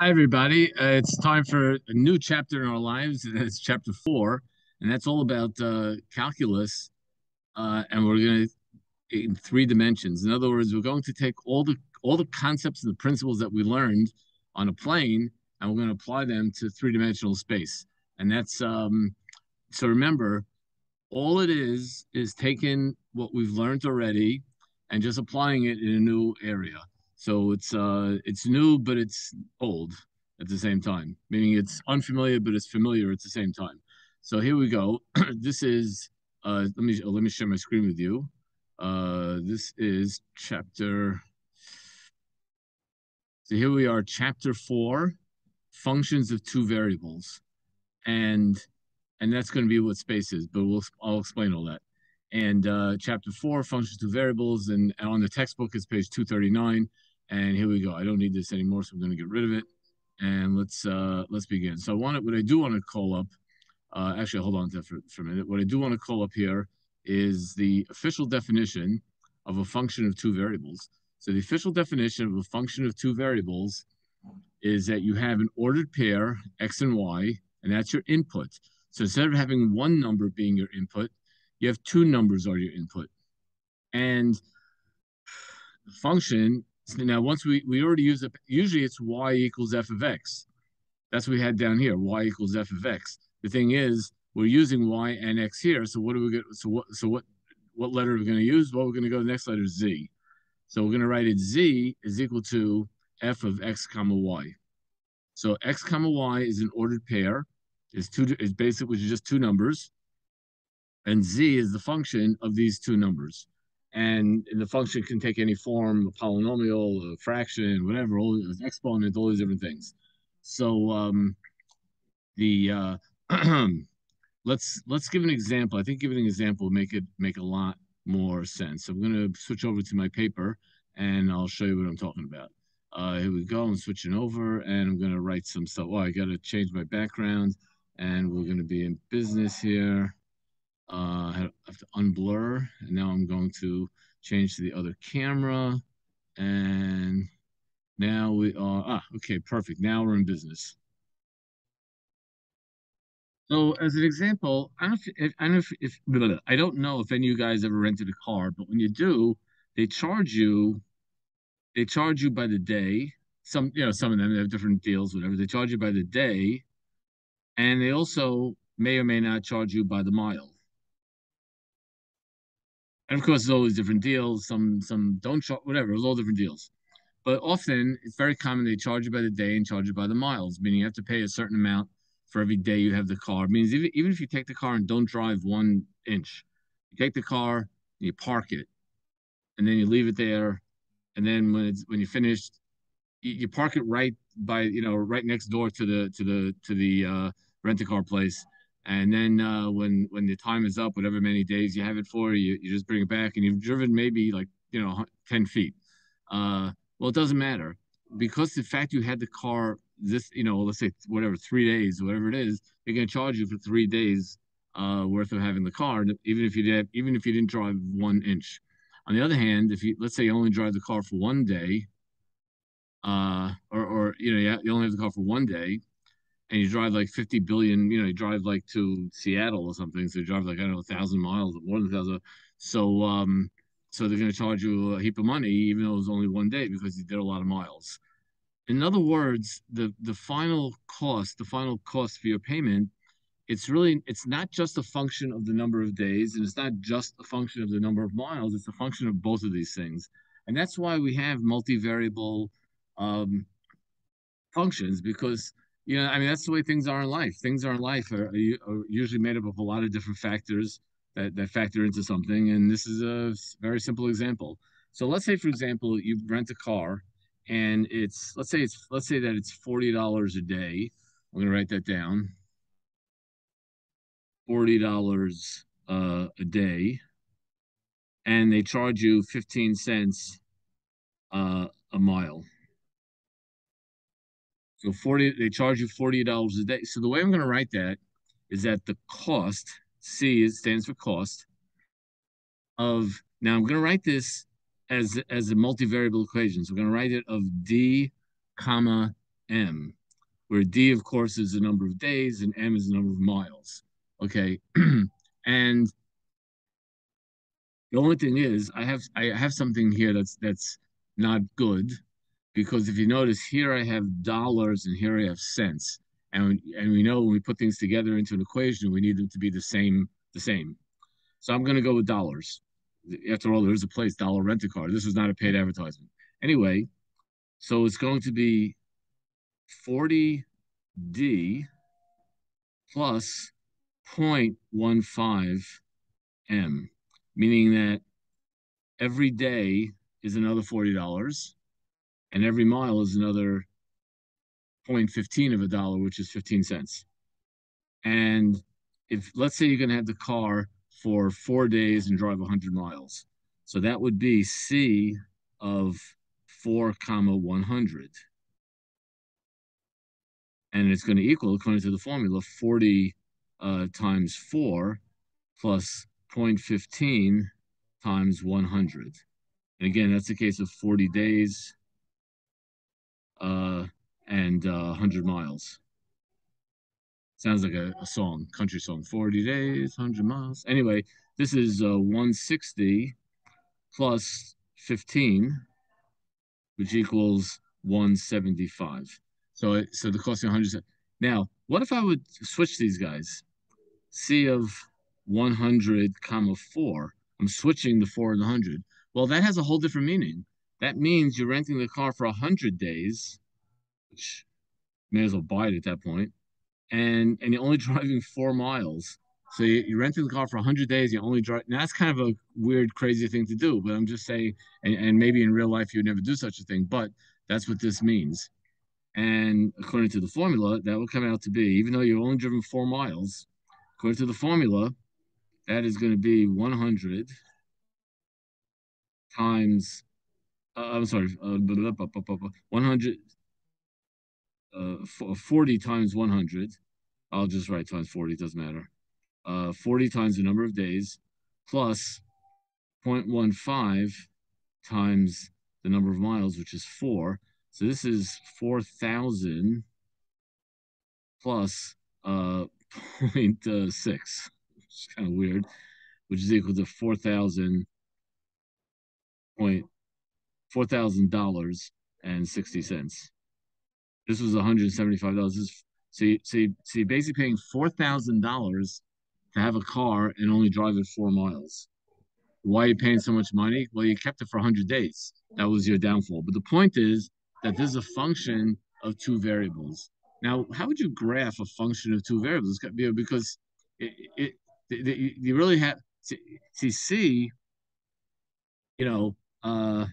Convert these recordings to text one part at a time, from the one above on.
Hi, everybody. Uh, it's time for a new chapter in our lives. and It's chapter four, and that's all about uh, calculus. Uh, and we're going to in three dimensions. In other words, we're going to take all the all the concepts and the principles that we learned on a plane, and we're going to apply them to three dimensional space. And that's um, so. Remember, all it is is taking what we've learned already and just applying it in a new area. So it's uh it's new, but it's old at the same time, meaning it's unfamiliar, but it's familiar at the same time. So here we go. this is uh let me let me share my screen with you. Uh this is chapter so here we are, chapter four, functions of two variables. And and that's going to be what space is, but we'll I'll explain all that. And uh, chapter four, functions of two variables, and, and on the textbook is page 239. And here we go. I don't need this anymore, so I'm going to get rid of it. And let's uh, let's begin. So I want it, what I do want to call up, uh, actually, hold on to for, for a minute. What I do want to call up here is the official definition of a function of two variables. So the official definition of a function of two variables is that you have an ordered pair, x and y, and that's your input. So instead of having one number being your input, you have two numbers are your input. And the function so now, once we, we already use it, usually it's y equals f of x. That's what we had down here, y equals f of x. The thing is, we're using y and x here. So what do we get? So what, so what, what letter are we going to use? Well, we're going to go to the next letter, z. So we're going to write it z is equal to f of x comma y. So x comma y is an ordered pair. Is two is basically just two numbers, and z is the function of these two numbers and the function can take any form, a polynomial, a fraction, whatever, all exponent, all these different things. So um, the uh, let's let's give an example. I think giving an example make it make a lot more sense. So I'm going to switch over to my paper, and I'll show you what I'm talking about. Uh, here we go. I'm switching over, and I'm going to write some stuff. Oh, I got to change my background, and we're going to be in business here uh, have to unblur, and now I'm going to change to the other camera, and now we are, ah, okay, perfect. Now we're in business. So as an example, I don't, if, I don't, if, if I don't know if any of you guys ever rented a car, but when you do, they charge you, they charge you by the day. Some, you know, some of them have different deals, whatever. They charge you by the day, and they also may or may not charge you by the mile. And of course, there's always different deals. Some some don't charge, whatever. There's all different deals. But often, it's very common they charge you by the day and charge you by the miles, meaning you have to pay a certain amount for every day you have the car. It means even, even if you take the car and don't drive one inch, you take the car, you park it, and then you leave it there, and then when it's when you're finished, you, you park it right by you know right next door to the to the to the uh, rent a car place, and then uh, when when the time is up, whatever many days you have it for, you, you just bring it back, and you've driven maybe like you know ten feet. Uh, well, it doesn't matter because the fact you had the car this you know let's say whatever three days, whatever it is, they're going to charge you for three days uh, worth of having the car, even if you did even if you didn't drive one inch. On the other hand, if you let's say you only drive the car for one day, uh, or or you know you only have the car for one day, and you drive like 50 billion, you know, you drive like to Seattle or something. So you drive like, I don't know, a thousand miles, or more than a thousand. So, um, so they're going to charge you a heap of money, even though it was only one day because you did a lot of miles. In other words, the, the final cost, the final cost for your payment, it's really, it's not just a function of the number of days and it's not just a function of the number of miles. It's a function of both of these things. And that's why we have multivariable um, functions because you know, I mean, that's the way things are in life. Things are in life are, are usually made up of a lot of different factors that, that factor into something. And this is a very simple example. So let's say, for example, you rent a car and it's, let's say it's, let's say that it's $40 a day. I'm going to write that down. $40 uh, a day. And they charge you 15 cents uh, a mile. So 40, they charge you $40 a day. So the way I'm going to write that is that the cost, C stands for cost, of, now I'm going to write this as, as a multivariable equation. So we're going to write it of D, comma, m, where d, of course, is the number of days and m is the number of miles. Okay, and the only thing is, I have I have something here that's that's not good, because if you notice here, I have dollars and here I have cents, and and we know when we put things together into an equation, we need them to be the same the same. So I'm going to go with dollars. After all, there is a place, dollar rent a car. This is not a paid advertisement. Anyway, so it's going to be 40D plus 0.15 M, meaning that every day is another $40 and every mile is another 0.15 of a dollar, which is 15 cents. And if let's say you're going to have the car for four days and drive 100 miles. So that would be C of 4 comma 100. And it's going to equal, according to the formula, 40 uh, times 4 plus 0.15 times 100. And again, that's a case of 40 days uh, and uh, 100 miles. Sounds like a, a, song, country song. 40 days, 100 miles. Anyway, this is uh, 160 plus 15, which equals 175. So, so the cost of 100. Now, what if I would switch these guys? C of 100 comma 4. I'm switching the 4 and the 100. Well, that has a whole different meaning. That means you're renting the car for 100 days, which may as well buy it at that point and and you're only driving four miles. So you, are renting the car for 100 days. You only drive. That's kind of a weird, crazy thing to do. But I'm just saying, and, and maybe in real life you'd never do such a thing. But that's what this means. And according to the formula, that will come out to be, even though you've only driven four miles, according to the formula, that is going to be 100 times, uh, I'm sorry, uh, 100, uh, 40 times 100 I'll just write times 40, doesn't matter. Uh, 40 times the number of days plus 0.15 times the number of miles, which is 4. So this is 4,000 plus uh, 0.6, which is kind of weird, which is equal to 4,000 point four thousand dollars and sixty cents. This was one hundred seventy five dollars. So you, so you, so you're basically paying four thousand dollars to have a car and only drive it four miles. Why are you paying so much money? Well, you kept it for 100 days. That was your downfall. But the point is that this is a function of two variables. Now, how would you graph a function of two variables? Because it, it, it you really have to see C. You know, uh,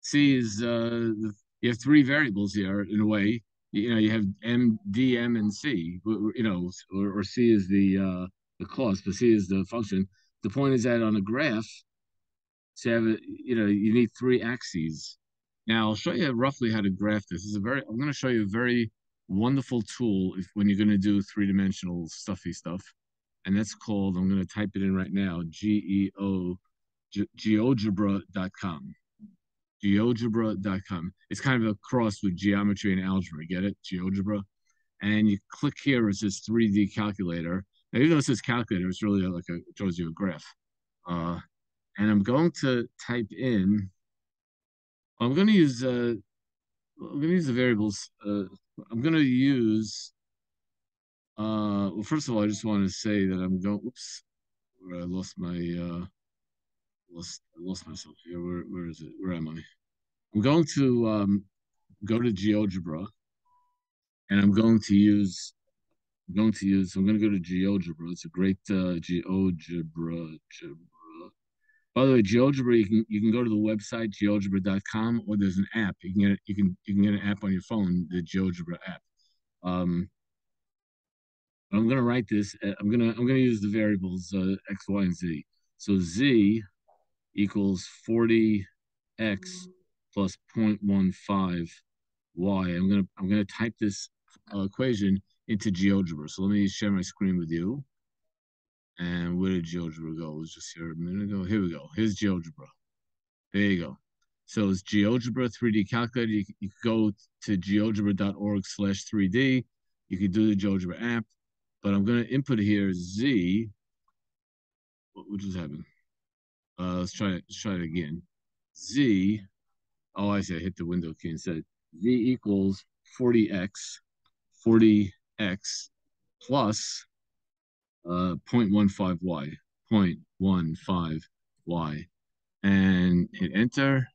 C is uh, you have three variables here in a way you know you have M, D, M, and C. You know, or, or C is the uh, the cost, but C is the function. The point is that on a graph, to have a, you know you need three axes. Now I'll show you roughly how to graph this. this is a very I'm going to show you a very wonderful tool if when you're going to do three dimensional stuffy stuff, and that's called I'm going to type it in right now. G E O geogebra.com geogebra.com. It's kind of a cross with geometry and algebra. Get it? GeoGebra. And you click here, it says 3D calculator. Now, even though it says calculator, it's really like a, it shows you a graph. Uh, and I'm going to type in, I'm going to use, uh, I'm going to use the variables. Uh, I'm going to use, uh, well, first of all, I just want to say that I'm going, oops, I lost my, uh, lost I lost myself here. Where where is it? Where am I? I'm going to um, go to GeoGebra, and I'm going to use. I'm going to use. I'm going to go to GeoGebra. It's a great uh, GeoGebra. By the way, GeoGebra, you can you can go to the website geogebra.com, or there's an app. You can get you can you can get an app on your phone, the GeoGebra app. Um, I'm gonna write this. Uh, I'm gonna I'm gonna use the variables uh, x, y, and z. So z equals 40x plus 0.15 y. I'm gonna I'm gonna type this uh, equation into GeoGebra. So let me share my screen with you. And where did GeoGebra go? It was just here a minute ago. Here we go. Here's GeoGebra. There you go. So it's GeoGebra 3D calculator. You, you go to geogebra.org slash 3D. You can do the GeoGebra app, but I'm going to input here Z. What, what just happened? Uh, let's try it. Let's try it again. Z. Oh, I. I hit the window key instead. Z equals 40x, 40x plus uh, 0.15y, 0.15y, and hit enter.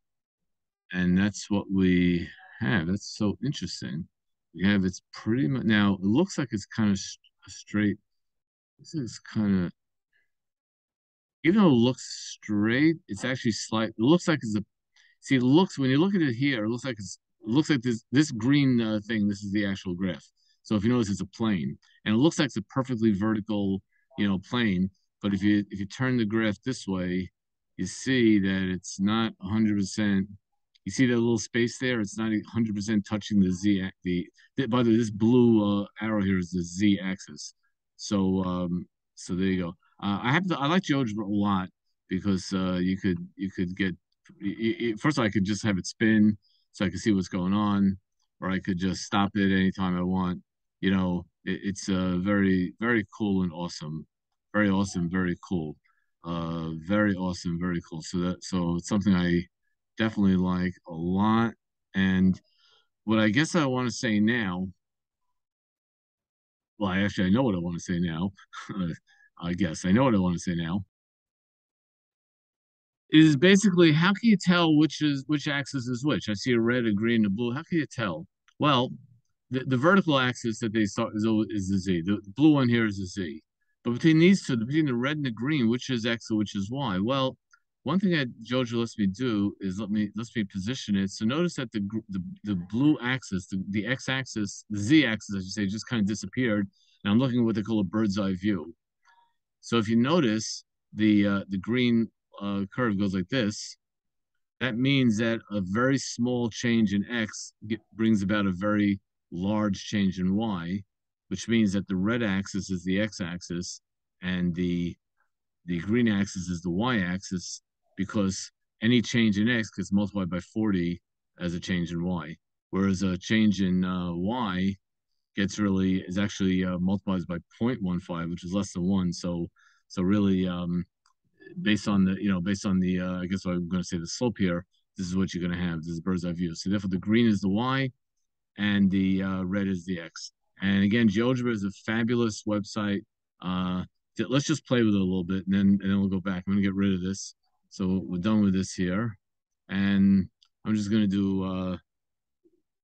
And that's what we have. That's so interesting. We have it's pretty much now. It looks like it's kind of straight. This is kind of even though it looks straight, it's actually slight. It looks like it's a. See, it looks when you look at it here, it looks like it's. It looks like this this green uh, thing. This is the actual graph. So if you notice, it's a plane, and it looks like it's a perfectly vertical, you know, plane. But if you if you turn the graph this way, you see that it's not 100%. You see that little space there? It's not 100% touching the z. The, the by the way, this blue uh, arrow here is the z axis. So um, so there you go. Uh, I have to, I like GeoGebra a lot because uh, you could you could get first all I could just have it spin so I could see what's going on, or I could just stop it anytime I want. You know, it, it's uh, very very cool and awesome, very awesome, very cool, uh, very awesome, very cool. So that so it's something I definitely like a lot. And what I guess I want to say now, well, actually I know what I want to say now. I guess I know what I want to say now. Is basically how can you tell which is which axis is which? I see a red, a green, a blue. How can you tell? Well, the, the vertical axis that they saw is, is the z. The, blue one here is the z. But between these two, between the red and the green, which is x and which is y? Well, one thing that Jojo lets me do is let me lets me position it. So notice that the the, the blue axis, the, the x-axis, the z-axis, I should say, just kind of disappeared. And I'm looking at what they call a bird's eye view. So if you notice, the uh, the green uh, curve goes like this. That means that a very small change in x get, brings about a very large change in y, which means that the red axis is the x-axis and the the green axis is the y-axis because any change in x gets multiplied by 40 as a change in y, whereas a change in uh, y gets really is actually uh, by 0.15, which is less than one. So so really, um, based on the you know based on the uh, I guess I'm going to say the slope here, this is what you're going to have. This is bird's eye view. So therefore, the green is the y, and the uh, red is the x. And again, GeoGebra is a fabulous website. Uh, let's just play with it a little bit, and then and then we'll go back. I'm going to get rid of this. So we're done with this here, and I'm just going to do uh,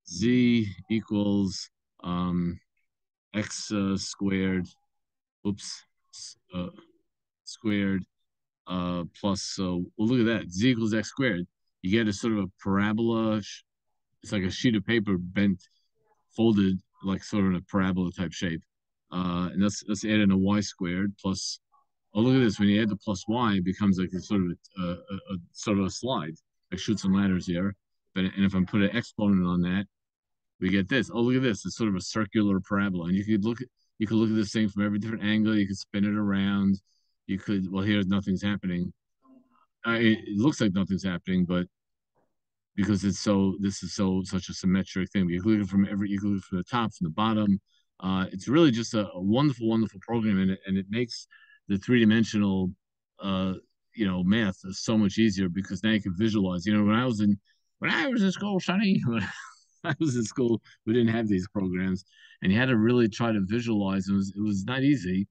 z equals um, x uh, squared, oops, uh, squared uh, plus, so well, look at that, z equals x squared. You get a sort of a parabola, it's like a sheet of paper bent, folded, like sort of a parabola type shape. Uh, and let's, let's add in a y squared plus, oh, look at this, when you add the plus y, it becomes like a sort of a, a, a sort of a slide, like Chutes and Ladders here. But, and if I put an exponent on that, we get this. Oh, look at this. It's sort of a circular parabola. And you could look at you could look at this thing from every different angle. You could spin it around. You could well here nothing's happening. I, it looks like nothing's happening, but because it's so this is so such a symmetric thing. You can look from every you can look from the top, from the bottom. Uh, it's really just a, a, wonderful, wonderful program, and it, and it makes the three dimensional, uh, you know, math so much easier because now you can visualize. You know, when I was in when I was in school, Sonny, I was in school, we didn't have these programs, and you had to really try to visualize. It was it was not easy.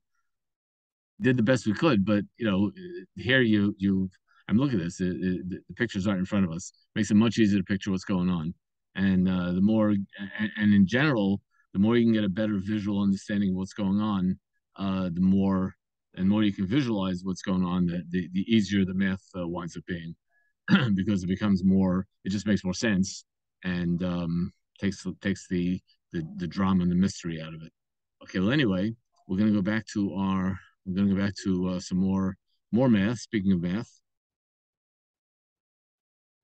Did the best we could, but you know, here you you. I'm looking at this. It, it, the pictures aren't in front of us. Makes it much easier to picture what's going on, and uh, the more and, and, in general, the more you can get a better visual understanding of what's going on, uh, the more and more you can visualize what's going on, the the, the easier the math uh, winds up being, because it becomes more. It just makes more sense and um, takes takes the, the the drama and the mystery out of it. Okay, well anyway, we're gonna go back to our we're gonna go back to uh, some more more math. Speaking of math.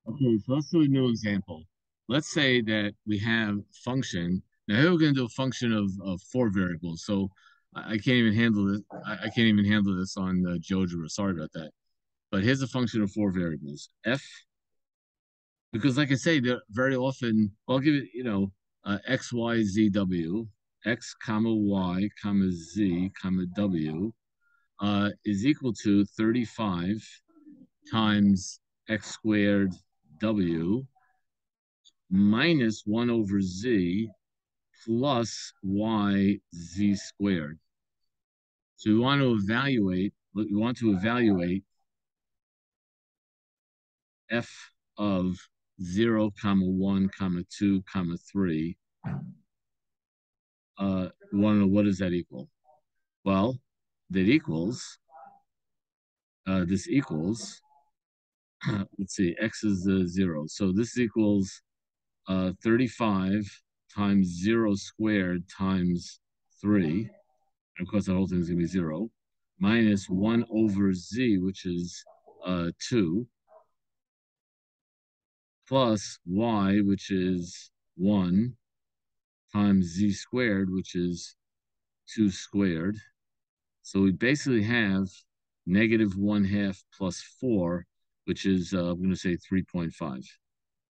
Okay, so let's do a new example. Let's say that we have function. Now here we're gonna do a function of, of four variables. So I, can't even handle this. I, can't even handle this on the GeoGebra. Sorry about that. But here's a function of four variables: f because like I say, they're very often. I'll give it, you know, uh, x, y, z, w, x comma y comma z comma w uh, is equal to 35 times x squared w minus 1 over z plus y z squared. So we want to evaluate, we want to evaluate f of 0, comma 1, comma 2, comma 3. Uh, we want to know what does that equal? Well, that equals, uh, this equals, let's see, x is the 0. So this equals uh, 35 times 0 squared times 3. And of course, the whole thing is going to be 0. Minus 1 over z, which is uh, 2. Plus y, which is 1. Times z squared, which is 2 squared. So we basically have negative 1 half plus 4, which is, uh, I'm going to say 3.5.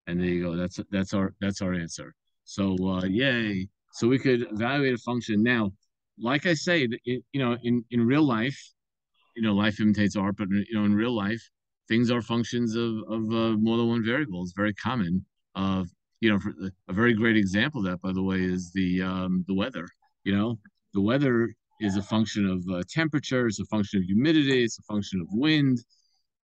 And there you go. That's that's our that's our answer. So uh, yay. So we could evaluate a function. Now, like I say, it, you know, in, in real life, you know, life imitates art, but you know, in real life, things are functions of, of uh, more than one variable. It's very common. Uh, you know, a very great example of that, by the way, is the um, the weather. You know, the weather is a function of uh, temperature, it's a function of humidity, it's a function of wind,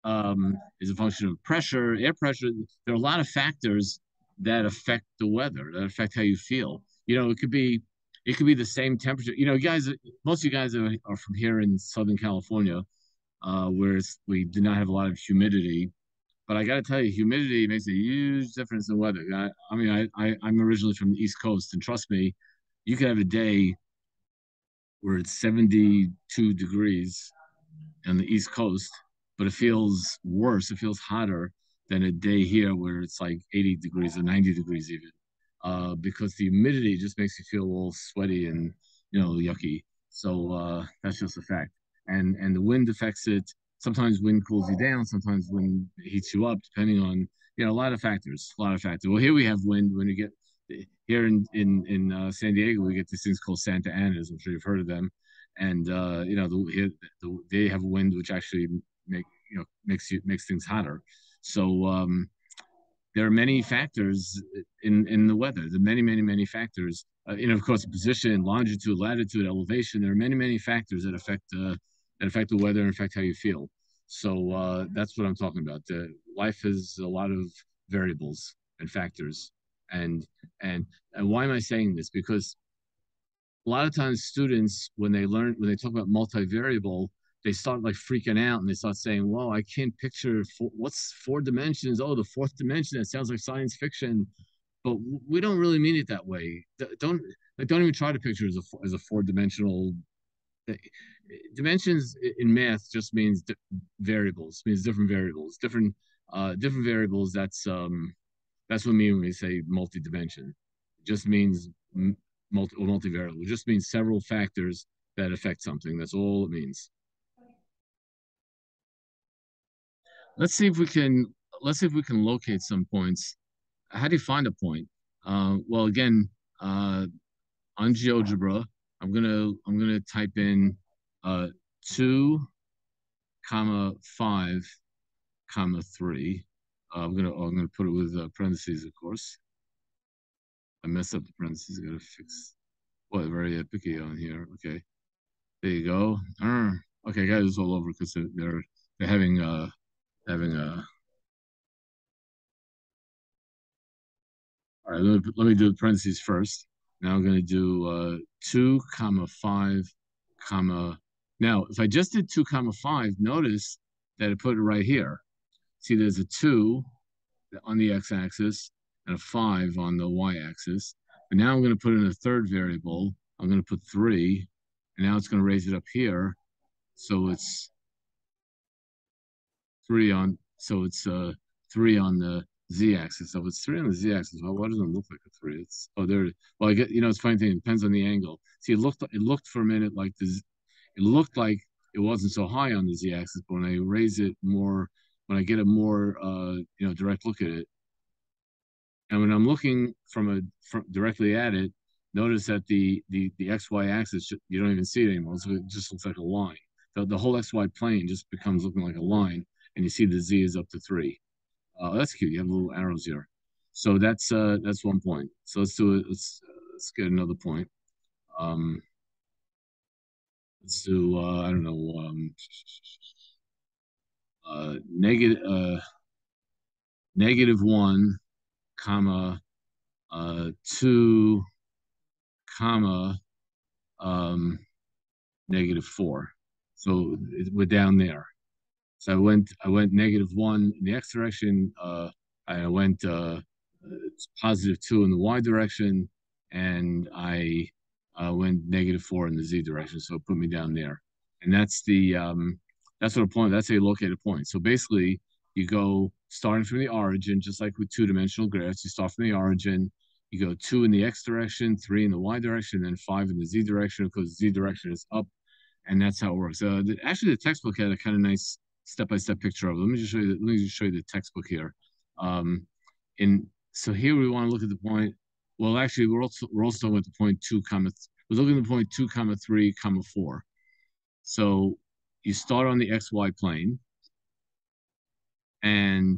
um, is a function of pressure, air pressure. There are a lot of factors that affect the weather, that affect how you feel. You know, it could be it could be the same temperature. You know, guys, most of you guys are, are from here in Southern California, uh, where we do not have a lot of humidity. But I got to tell you, humidity makes a huge difference in weather. I, I mean, I, I I'm originally from the East Coast, and trust me, you could have a day where it's 72 degrees on the East Coast, but it feels worse. It feels hotter than a day here where it's like 80 degrees or 90 degrees even, uh, because the humidity just makes you feel all sweaty and you know yucky. So uh, that's just a fact. And and the wind affects it. Sometimes wind cools you down. Sometimes wind heats you up, depending on you know a lot of factors. A lot of factors. Well, here we have wind when you get here in in in uh, San Diego. We get these things called Santa Anas. I'm sure you've heard of them. And uh, you know the, the, they have wind which actually make you know makes you makes things hotter. So um, there are many factors in in the weather. There are many many many factors. Uh, and of course, position, longitude, latitude, elevation. There are many many factors that affect uh, that affect the weather and affect how you feel. So uh, that's what I'm talking about. life has a lot of variables and factors. And and and why am I saying this? Because a lot of times students, when they learn, when they talk about multivariable, they start like freaking out and they start saying, "Well, I can't picture four, what's four dimensions. Oh, the fourth dimension. That sounds like science fiction." But we don't really mean it that way. Don't like, don't even try to picture as a as a four dimensional. Eh, dimensions in math just means variables. Means different variables, different uh, different variables. That's um, that's what we mean when we say multi-dimension. It just means multi or multivariable. It just means several factors that affect something. That's all it means. Let's see if we can let's see if we can locate some points. How do you find a point? Uh, well, again, uh, on GeoGebra, I'm gonna I'm gonna type in uh, two, comma five, comma three. Uh, I'm gonna I'm gonna put it with uh, parentheses, of course. I messed up the parentheses. I gotta fix. What very picky on here. Okay, there you go. Uh, okay, guys, it's all over because they're, they're they're having uh having a. All right, let me, let me do the parentheses first. Now I'm going to do uh, 2 comma 5 comma. Now, if I just did 2 comma 5, notice that I put it right here. See, there's a 2 on the x-axis and a 5 on the y-axis. But now I'm going to put in a third variable. I'm going to put 3, and now it's going to raise it up here. So it's three on, so it's uh three on the z-axis. So it's three on the z-axis. Well, why doesn't it look like a three? It's oh there. Well, I get you know it's funny thing. It depends on the angle. See, it looked it looked for a minute like this. It looked like it wasn't so high on the z-axis, but when I raise it more, when I get a more uh you know direct look at it, And when I'm looking from a from directly at it, notice that the the the xy axis you don't even see it anymore. So it just looks like a line. The, the whole xy plane just becomes looking like a line, and you see the z is up to three. Uh, that's cute. You have little arrows here. So that's uh that's one point. So let's do it. Let's let's get another point. Um, let's do uh, I don't know um, uh, negative uh, negative one comma uh, two comma um, negative four. So we're down there. So I went I went negative one in the x direction. Uh, I went uh, positive two in the y direction, and I uh, went negative four in the z direction. So it put me down there, and that's the um, that's what a point. That's a located point. So basically, you go starting from the origin, just like with two-dimensional graphs. You start from the origin. You go two in the x direction, three in the y direction, then five in the z direction because z direction is up, and that's how it works. Uh, the, actually, the textbook had a kind of nice step-by-step picture of it. Let me just show you. The, let me just show you the textbook here. Um, in so here we want to look at the point. Well, actually, we're also we're also talking about the point two comma. We're looking at the point two comma three comma four. So you start on the xy plane and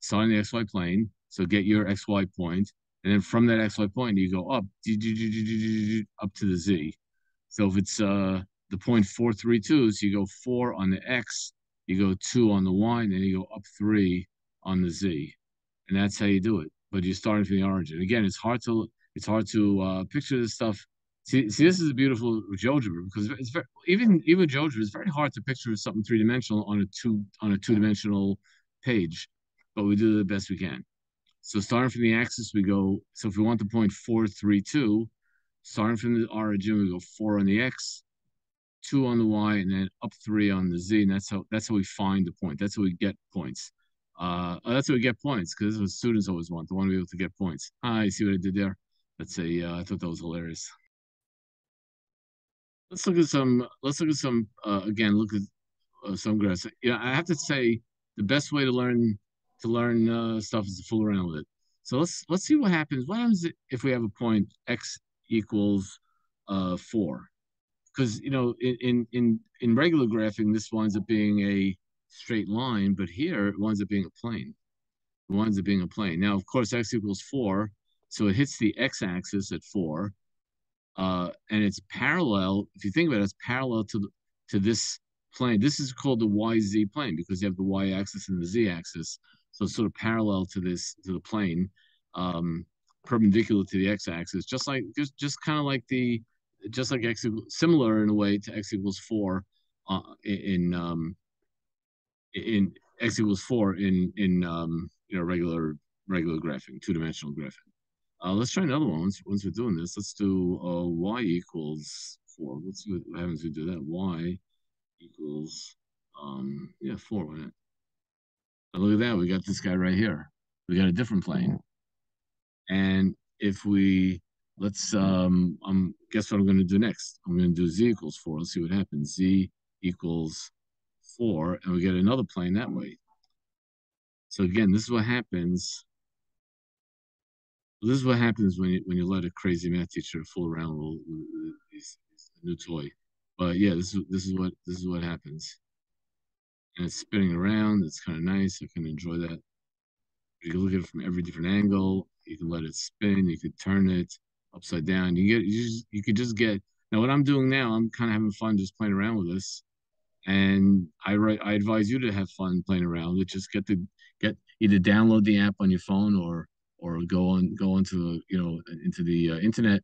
start on the xy plane. So get your xy point, and then from that xy point you go up up to the z. So if it's uh the point four three two, so you go four on the x, you go two on the y, and you go up three on the z, and that's how you do it. But you're starting from the origin. Again, it's hard to it's hard to uh, picture this stuff See, see, this is a beautiful GeoGebra because it's very, even even GeoGebra is very hard to picture something three dimensional on a two on a two dimensional page, but we do the best we can. So starting from the axis, we go. So if we want the point four three two, starting from the origin, we go four on the x, two on the y, and then up three on the z. And that's how that's how we find the point. That's how we get points. Uh, oh, that's how we get points because what students always want. They want to be able to get points. You see what I did there? That's a. Uh, I thought that was hilarious. Let's look at some. Let's look at some. Uh, again, look at uh, some graphs. Yeah, I have to say the best way to learn to learn uh, stuff is to fool around with it. So let's let's see what happens. What happens if we have a point x equals uh, four? Because you know, in in in regular graphing, this winds up being a straight line, but here it winds up being a plane. It winds up being a plane. Now, of course, x equals four, so it hits the x-axis at four uh, and it's parallel. If you think about it, it's parallel to the, to this plane. This is called the YZ plane because you have the y-axis and the z-axis, so it's sort of parallel to this to the plane, um, perpendicular to the x-axis, just like just just kind of like the just like x similar in a way to x equals four uh, in um, in x equals four in in um, you know regular regular graphing, two dimensional graphing. Uh, let's try another one once, once we're doing this. Let's do uh, y equals 4. Let's see what happens if we do that. y equals, um, yeah, 4. Why not? look at that. We got this guy right here. We got a different plane. And if we, let's, um, um, guess what I'm going to do next? I'm going to do z equals 4. Let's see what happens. z equals 4, and we get another plane that way. So again, this is what happens this is what happens when you when you let a crazy math teacher fool around with, with, with a new toy. But yeah, this is this is what this is what happens. And it's spinning around. It's kind of nice. I can enjoy that. You can look at it from every different angle. You can let it spin. You could turn it upside down. You get you just you could just get. Now what I'm doing now, I'm kind of having fun just playing around with this. And I write I advise you to have fun playing around with. Just get the get either download the app on your phone or or go on go onto the you know into the uh, internet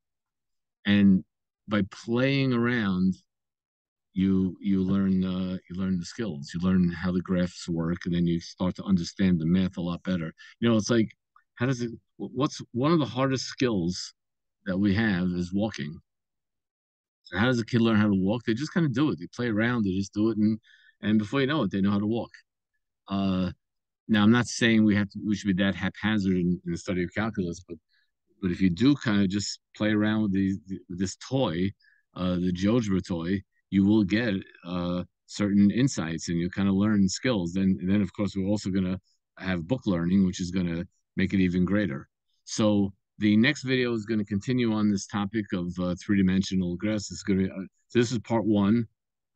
and by playing around you you learn uh, you learn the skills you learn how the graphs work and then you start to understand the math a lot better you know it's like how does it what's one of the hardest skills that we have is walking so how does a kid learn how to walk they just kind of do it they play around they just do it and and before you know it they know how to walk uh now, I'm not saying we have to, we should be that haphazard in, in the study of calculus, but but if you do kind of just play around with the, this toy, uh, the GeoGebra toy, you will get uh, certain insights and you kind of learn skills. Then, then of course, we're also going to have book learning, which is going to make it even greater. So the next video is going to continue on this topic of uh, three-dimensional graphs. This is going to uh, this is part one,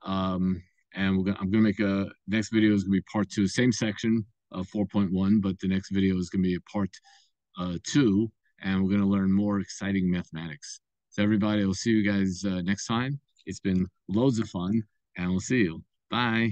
um, and gonna, I'm going to make a next video is going to be part two, same section of 4.1, but the next video is going to be a part uh, two, and we're going to learn more exciting mathematics. So everybody, we'll see you guys uh, next time. It's been loads of fun, and we'll see you. Bye.